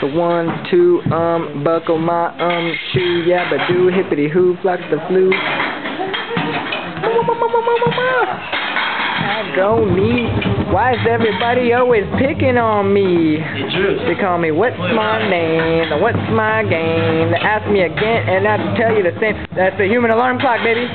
The one, two, um, buckle my, um, shoe, yeah, but do hippity hoo, flock the flu. I don't need, why is everybody always picking on me? They call me, what's my name, what's my game? They ask me again, and I tell you the same. That's the human alarm clock, baby.